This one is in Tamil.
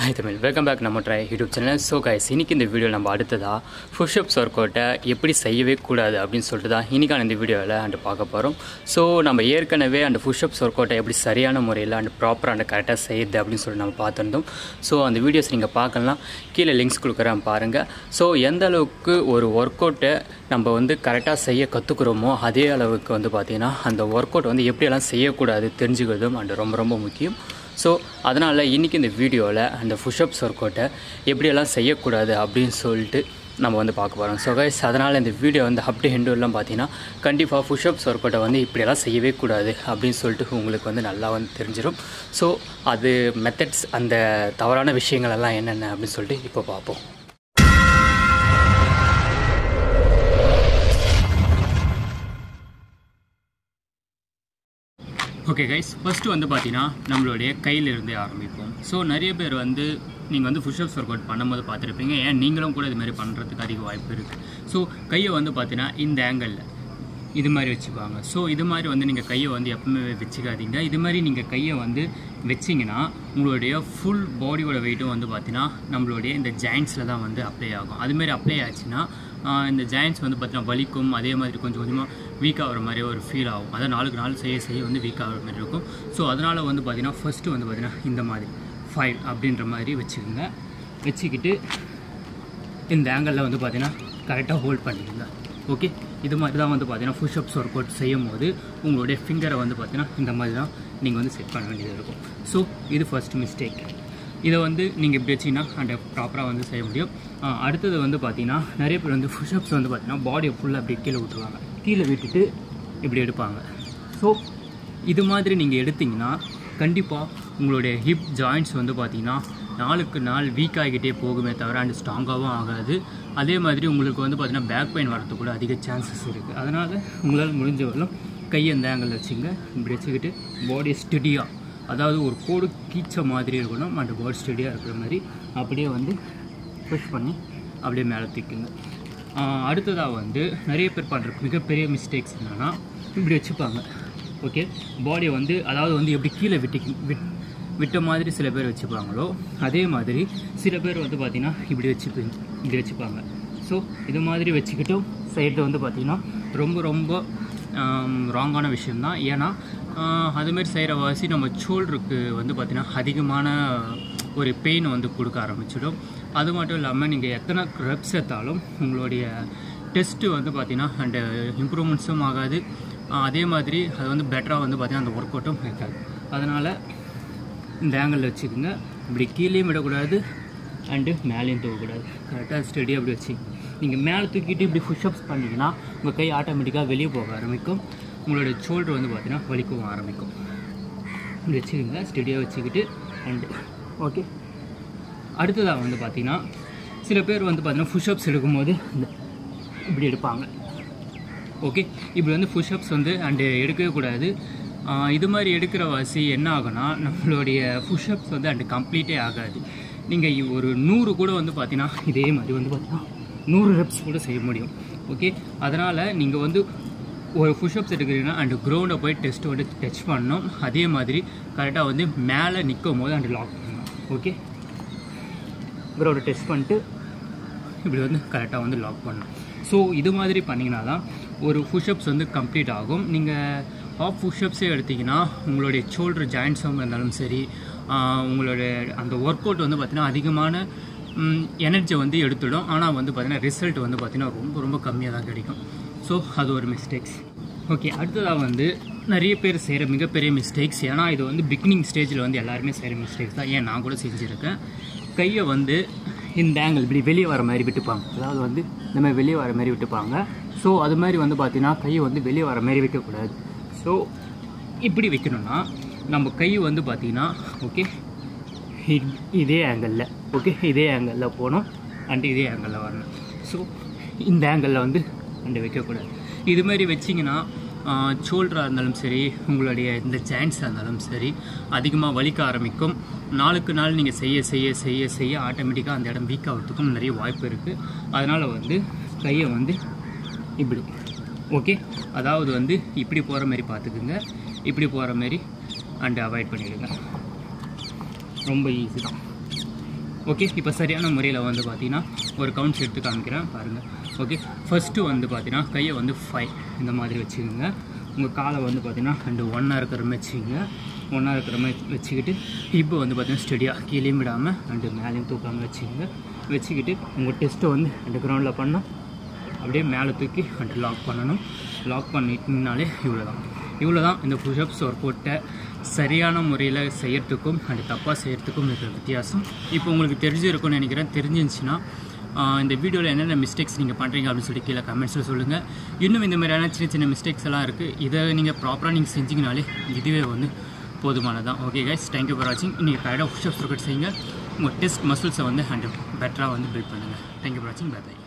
ஹாய் தமிழ் வெல்கம் பேக் நம்ம try YouTube channel so guys இன்றைக்கி இந்த வீடியோ நம்ம அடுத்ததாக புஷ்அப்ஸ் ஒர்க் அவுட்டை எப்படி செய்யவே கூடாது அப்படின்னு சொல்லிட்டு தான் இன்றைக்கான இந்த வீடியோவில் அண்டு பார்க்க போகிறோம் ஸோ நம்ம ஏற்கனவே அந்த புஷ்அப்ஸ் ஒர்க் அவுட்டை எப்படி சரியான முறையில் அண்ட் ப்ராப்பராக அண்ட் கரெக்டாக செய்யுது அப்படின்னு சொல்லி நம்ம பார்த்துருந்தோம். ஸோ அந்த வீடியோஸ் நீங்கள் பார்க்கலாம். கீழே லிங்க்ஸ் கொடுக்குறேன் பாருங்கள் ஸோ எந்த அளவுக்கு ஒரு ஒர்க் அவுட்டை நம்ம வந்து கரெக்டாக செய்ய கற்றுக்குறோமோ அதே அளவுக்கு வந்து பார்த்திங்கன்னா அந்த ஒர்க் அவுட் வந்து எப்படியெல்லாம் செய்யக்கூடாது தெரிஞ்சுக்கிறதும் அண்ட் ரொம்ப ரொம்ப முக்கியம். ஸோ அதனால் இன்றைக்கி இந்த வீடியோவில் அந்த புஷ்அப்ஸ் ஒர்க் அவுட்டை எப்படியெல்லாம் செய்யக்கூடாது அப்படின்னு சொல்லிட்டு நம்ம வந்து பார்க்க போகிறோம் ஸோ கைஸ் அதனால் இந்த வீடியோ வந்து அப்படி ஹெண்டுலாம் பார்த்தீங்கன்னா கண்டிப்பாக புஷ்அப்ஸ் ஒர்க் அவுட்டை வந்து இப்படியெல்லாம் செய்யவே கூடாது அப்படின்னு சொல்லிட்டு உங்களுக்கு வந்து நல்லா வந்து தெரிஞ்சிடும் ஸோ அது மெத்தட்ஸ் அந்த தவறான விஷயங்கள் எல்லாம் என்னென்ன அப்படின்னு சொல்லிட்டு இப்போ பார்ப்போம். ஓகே கைஸ் ஃபஸ்ட்டு வந்து பார்த்தீங்கன்னா நம்மளுடைய கையிலிருந்தே ஆரம்பிப்போம். ஸோ நிறைய பேர் வந்து நீங்கள் வந்து புஷ்அப்ஸ் ஒர்க் அவுட் பண்ணும்போது பார்த்துருப்பீங்க. ஏன் நீங்களும் கூட இது மாதிரி பண்ணுறதுக்கு அதிக வாய்ப்பு இருக்குது ஸோ கையை வந்து பார்த்தீங்கன்னா இந்த ஆங்கிளில் இது மாதிரி வச்சுப்பாங்க ஸோ இது மாதிரி வந்து நீங்கள் கையை வந்து எப்பவுமே வச்சுக்காதீங்க. இது மாதிரி நீங்கள் கையை வந்து வச்சிங்கன்னா உங்களுடைய ஃபுல் பாடியோட வெயிட்டும் வந்து பார்த்தீங்கன்னா நம்மளுடைய இந்த ஜாயின்ஸில் தான் வந்து அப்ளை ஆகும். அதுமாரி அப்ளை ஆச்சுன்னா இந்த ஜாயின்ஸ் வந்து பார்த்தீங்கன்னா வலிக்கும் அதே மாதிரி கொஞ்சம் கொஞ்சமாக வீக் ஆகிற மாதிரி ஒரு ஃபீல் ஆகும். அதான் நாளுக்கு நாள் செய்ய செய்ய வந்து வீக் ஆகிற மாதிரி இருக்கும். ஸோ அதனால் வந்து பார்த்தீங்கன்னா ஃபஸ்ட்டு வந்து பார்த்திங்கன்னா இந்த மாதிரி ஃபைவ் அப்படின்ற மாதிரி வச்சுக்கோங்க. வச்சுக்கிட்டு இந்த ஆங்கிளில் வந்து பார்த்திங்கன்னா கரெக்டாக ஹோல்ட் பண்ணிக்கோங்க ஓகே இது மாதிரி தான் வந்து பார்த்தீங்கன்னா புஷ்அப்ஸ் ஒர்க் அவுட் செய்யும் போது உங்களுடைய ஃபிங்கரை வந்து பார்த்தீங்கன்னா இந்த மாதிரி தான் நீங்கள் வந்து செட் பண்ண வேண்டியது இருக்கும். ஸோ இது ஃபஸ்ட் மிஸ்டேக் இதை வந்து நீங்கள் இப்படி வச்சிங்கன்னா அந்த ப்ராப்பராக வந்து செய்ய முடியும். அடுத்தது வந்து பார்த்தீங்கன்னா நிறைய பேர் வந்து புஷ்அப்ஸ் வந்து பார்த்தீங்கன்னா பாடியை ஃபுல்லாக அப்படியே கீழே விட்டுருவாங்க கீழே விட்டுட்டு இப்படி எடுப்பாங்க. ஸோ இது மாதிரி நீங்கள் எடுத்தீங்கன்னா கண்டிப்பாக உங்களுடைய ஹிப் ஜாயிண்ட்ஸ் வந்து பார்த்தீங்கன்னா நாளுக்கு நாள் வீக் ஆகிக்கிட்டே போகுமே தவிர அண்ட் ஸ்ட்ராங்காகவும் ஆகாது. அதே மாதிரி உங்களுக்கு வந்து பார்த்தீங்கன்னா பேக் பெயின் வரதுக்கு கூட அதிக சான்சஸ் இருக்குது அதனால் உங்களால் முடிஞ்ச வரலும் கையை இந்த ஆங்கிள் வச்சுங்க. இப்படி வச்சுக்கிட்டு பாடி ஸ்டெடியாக அதாவது ஒரு கோடு கீச்ச மாதிரி இருக்கணும் அண்ட் பேர்ட் ஸ்டெடியாக இருக்கிற மாதிரி அப்படியே வந்து புஷ் பண்ணி அப்படியே மேலே தூக்குங்க. அடுத்ததாக வந்து நிறைய பேர் பண்ணுற மிகப்பெரிய மிஸ்டேக்ஸ் என்னென்னா இப்படி வச்சுப்பாங்க. ஓகே பாடியை வந்து அதாவது வந்து எப்படி கீழே விட்டு விட் விட்ட மாதிரி சில பேர் வச்சுப்பாங்களோ அதே மாதிரி சில பேர் வந்து பார்த்திங்கன்னா இப்படி வச்சுப்பீங்க இப்படி வச்சுப்பாங்க. ஸோ இது மாதிரி வச்சுக்கிட்டும் சைடில் வந்து பார்த்திங்கன்னா ரொம்ப ரொம்ப ராங்கான விஷயம்தான். ஏன்னா அதுமாரி செய்கிற வாசி நம்ம ஷோல்டருக்கு வந்து பார்த்திங்கன்னா அதிகமான ஒரு பெயின் வந்து கொடுக்க ஆரம்பிச்சிடும். அது மட்டும் இல்லாமல் நீங்கள் எத்தனை ரெப்ஸ் எடுத்தாலும் உங்களுடைய டெஸ்ட்டு வந்து பார்த்திங்கன்னா அண்டு இம்ப்ரூவ்மெண்ட்ஸும் ஆகாது. அதே மாதிரி அது வந்து பெட்டராக வந்து பார்த்திங்கன்னா அந்த ஒர்க் அவுட்டும் இருக்காது. அதனால் இந்த ஆங்கிளில் வச்சுக்கோங்க. இப்படி கீழேயும் விடக்கூடாது அண்டு மேலேயும் தூக்கக்கூடாது கரெக்டாக ஸ்டெடியாக அப்படி வச்சு நீங்கள் மேலே தூக்கிட்டு இப்படி புஷ்அப்ஸ் பண்ணிங்கன்னா உங்கள் கை ஆட்டோமேட்டிக்காக வெளியே போக ஆரம்பிக்கும். உங்களுடைய ஷோல்டர் வந்து பார்த்திங்கன்னா வலிக்கவும் ஆரம்பிக்கும். இப்படி வச்சுக்கோங்க ஸ்டெடியாக வச்சுக்கிட்டு அண்டு ஓகே அடுத்ததாக வந்து பார்த்திங்கன்னா சில பேர் வந்து பார்த்திங்கன்னா புஷ்அப்ஸ் எடுக்கும்போது இந்த இப்படி எடுப்பாங்க. ஓகே இப்படி வந்து புஷ்அப்ஸ் வந்து அண்டு எடுக்கவே கூடாது. இது மாதிரி எடுக்கிற வாசி என்ன ஆகும்னா நம்மளுடைய புஷ்அப்ஸ் வந்து அண்டு கம்ப்ளீட்டே ஆகாது. நீங்கள் ஒரு நூறு கூட வந்து பார்த்தீங்கன்னா இதே மாதிரி வந்து பார்த்தீங்கன்னா நூறு ரெப்ஸ் கூட செய்ய முடியும். ஓகே அதனால் நீங்கள் வந்து ஒரு புஷ்அப்ஸ் எடுக்கிறீங்கன்னா அண்டு க்ரௌண்டை போய் டெஸ்ட்டு வந்து டச் பண்ணணும். அதே மாதிரி கரெக்டாக வந்து மேலே நிற்கும் போது அண்டு லாக் பண்ணணும். ஓகே க்ரௌண்டை டெஸ்ட் பண்ணிட்டு இப்படி வந்து கரெக்டாக வந்து லாக் பண்ணணும். ஸோ இது மாதிரி பண்ணிங்கன்னா தான் ஒரு புஷ்அப்ஸ் வந்து கம்ப்ளீட் ஆகும். நீங்கள் ஆஃப் புஷ்அப்ஸே எடுத்திங்கன்னா உங்களுடைய ஷோல்டர் ஜாயின்ஸும் இருந்தாலும் சரி உங்களுடைய அந்த ஒர்க் அவுட் வந்து பார்த்திங்கன்னா அதிகமான எனர்ஜி வந்து எடுத்துடும். ஆனால் வந்து பார்த்திங்கன்னா ரிசல்ட் வந்து பார்த்திங்கன்னா ரொம்ப ரொம்ப கம்மியாக தான் கிடைக்கும். ஸோ அது ஒரு மிஸ்டேக்ஸ் ஓகே அடுத்ததாக வந்து நிறைய பேர் செய்கிற மிகப்பெரிய மிஸ்டேக்ஸ் ஏன்னா இது வந்து பிகினிங் ஸ்டேஜில் வந்து எல்லாருமே செய்கிற மிஸ்டேக்ஸ் தான். ஏன் நான் கூட செஞ்சுருக்கேன். கையை வந்து இந்த ஆங்கிள் இப்படி வெளியே வர மாதிரி விட்டுப்பாங்க. அதாவது வந்து இந்த மாதிரி வெளியே வர மாதிரி விட்டுப்பாங்க. ஸோ அது மாதிரி வந்து பார்த்திங்கன்னா கையை வந்து வெளியே வர மாதிரி வைக்கக்கூடாது. ஸோ இப்படி வைக்கணும்னா நம்ம கை வந்து பார்த்திங்கன்னா ஓகே இதே ஆங்கிளில் ஓகே இதே ஆங்கிளில் போகணும். அண்ட் இதே ஆங்கிளில் வரணும். ஸோ இந்த ஆங்கிளில் வந்து அண்டு வைக்கக்கூடாது. இது மாதிரி வச்சிங்கன்னா ஷோல்டராக இருந்தாலும் சரி உங்களுடைய இந்த ஜாயின்ஸாக இருந்தாலும் சரி அதிகமாக வலிக்க ஆரம்பிக்கும். நாளுக்கு நாள் நீங்கள் செய்ய செய்ய செய்ய செய்ய ஆட்டோமேட்டிக்காக அந்த இடம் வீக் ஆகிறதுக்கும் நிறைய வாய்ப்பு இருக்குது அதனால் வந்து கையை வந்து இப்படி ஓகே அதாவது வந்து இப்படி போகிற மாதிரி பார்த்துக்குங்க. இப்படி போகிற மாதிரி அண்டு அவாய்ட் பண்ணிவிடுங்க ரொம்ப ஈஸி தான். ஓகே இப்போ சரியான முறையில் வந்து பார்த்தீங்கன்னா ஒரு கவுண்ட்ஸ் எடுத்து காமிக்கிறேன் பாருங்கள் ஓகே ஃபஸ்ட்டு வந்து பார்த்தீங்கன்னா கையை வந்து ஃபைவ் இந்த மாதிரி வச்சுக்கோங்க. உங்கள் காலை வந்து பார்த்தீங்கன்னா ரெண்டு ஒன்றா இருக்கிற மாதிரி வச்சுக்கோங்க. ஒன்றா இருக்கிற மாதிரி வச்சுக்கிட்டு இப்போ வந்து பார்த்தீங்கன்னா ஸ்டெடியாக கீழேயும் விடாமல் ரெண்டு மேலேயும் தூக்காமல் வச்சுக்கோங்க. வச்சுக்கிட்டு உங்கள் டெஸ்ட்டை வந்து ரெண்டு கிரவுண்டில் பண்ணால் அப்படியே மேலே தூக்கி அண்ட் லாக் பண்ணணும். லாக் பண்ணிட்டீங்கனாலே இவ்வளோ தான் இவ்வளோ தான் இந்த புஷப்ஸ் ஒர்க் அவுட்டை சரியான முறையில் செய்கிறதுக்கும் அண்ட் தப்பாக செய்கிறதுக்கும் இருக்கிற வித்தியாசம். இப்போ உங்களுக்கு தெரிஞ்சிருக்கும்னு நினைக்கிறேன். தெரிஞ்சிருந்துச்சுன்னா இந்த வீடியோவில் என்னென்ன மிஸ்டேக்ஸ் நீங்கள் பண்ணுறீங்க அப்படின்னு சொல்லி கீழே கமெண்ட்ஸில் சொல்லுங்கள் இன்னும் இந்த மாதிரியான சின்ன சின்ன மிஸ்டேக்ஸ் எல்லாம் இருக்குது இதை நீங்கள் ப்ராப்பராக நீங்கள் செஞ்சிங்கனாலே இதுவே வந்து போதுமானதான் okay guys thank you for வாட்சிங் நீங்கள் கரெக்டாக புஷ்அப்ஸ் ஆஃப் செய்யுங்க. உங்கள் டெஸ்ட் மசில்ஸை வந்து ஹண்ட்ரட் பெட்டராக வந்து பில்ட் பண்ணுங்கள் தேங்க்யூ ஃபார் வாட்சிங் பை பை